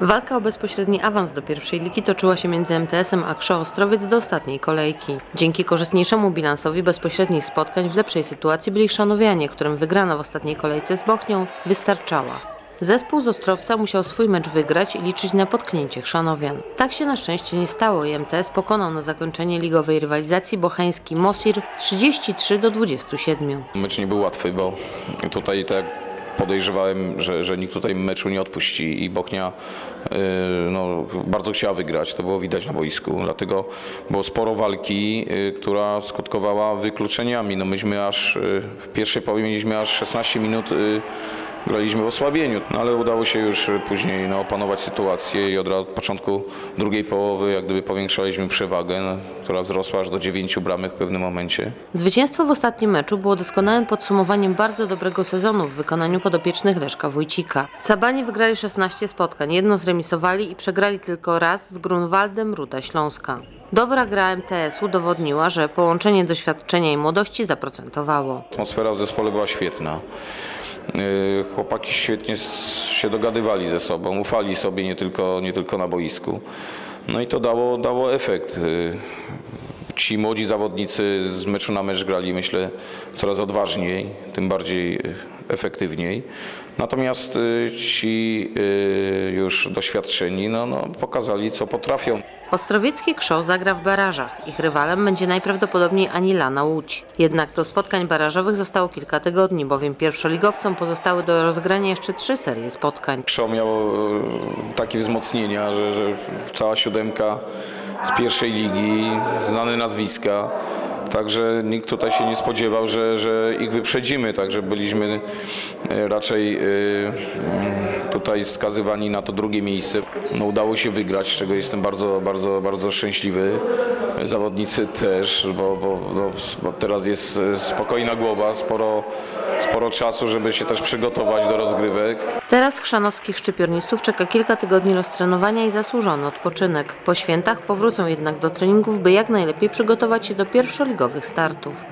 Walka o bezpośredni awans do pierwszej ligi toczyła się między MTS-em a Krzo Ostrowiec do ostatniej kolejki. Dzięki korzystniejszemu bilansowi bezpośrednich spotkań w lepszej sytuacji byli Szanowianie, którym wygrana w ostatniej kolejce z Bochnią wystarczała. Zespół z Ostrowca musiał swój mecz wygrać i liczyć na potknięcie Chrzanowian. Tak się na szczęście nie stało i MTS pokonał na zakończenie ligowej rywalizacji bocheński Mosir 33 do 27. Mecz nie był łatwy, bo tutaj tak podejrzewałem, że, że nikt tutaj meczu nie odpuści i Bochnia yy, no, bardzo chciała wygrać, to było widać na boisku, dlatego było sporo walki, yy, która skutkowała wykluczeniami. No myśmy aż yy, w pierwszej połowie mieliśmy aż 16 minut graliśmy w osłabieniu, no ale udało się już później no, opanować sytuację i od, od początku drugiej połowy jak gdyby powiększaliśmy przewagę, no, która wzrosła aż do 9 bramek w pewnym momencie. Zwycięstwo w ostatnim meczu było doskonałym podsumowaniem bardzo dobrego sezonu w wykonaniu podopiecznych Leszka Wójcika. Cabani wygrali 16 spotkań, jedno zremisowali i przegrali tylko raz z Grunwaldem Ruda Śląska. Dobra gra MTS udowodniła, że połączenie doświadczenia i młodości zaprocentowało. Atmosfera w zespole była świetna. Yy, Chłopaki świetnie się dogadywali ze sobą, ufali sobie nie tylko, nie tylko na boisku. No i to dało, dało efekt. Ci młodzi zawodnicy z meczu na mecz grali, myślę, coraz odważniej, tym bardziej yy, efektywniej. Natomiast yy, ci yy, już doświadczeni no, no, pokazali, co potrafią. Ostrowiecki Krzo zagra w barażach. Ich rywalem będzie najprawdopodobniej Anilana Łódź. Jednak do spotkań barażowych zostało kilka tygodni, bowiem pierwszoligowcom pozostały do rozegrania jeszcze trzy serie spotkań. Krzo miało e, takie wzmocnienia, że, że cała siódemka z pierwszej ligi, znane nazwiska. Także nikt tutaj się nie spodziewał, że, że ich wyprzedzimy, także byliśmy e, raczej e, mm, tutaj skazywani na to drugie miejsce. No, udało się wygrać, z czego jestem bardzo, bardzo, bardzo szczęśliwy. Zawodnicy też, bo, bo, no, bo teraz jest e, spokojna głowa, sporo, sporo czasu, żeby się też przygotować do rozgrywek. Teraz chrzanowskich szczypiornistów czeka kilka tygodni roztrenowania i zasłużony odpoczynek. Po świętach powrócą jednak do treningów, by jak najlepiej przygotować się do pierwszoligowych startów.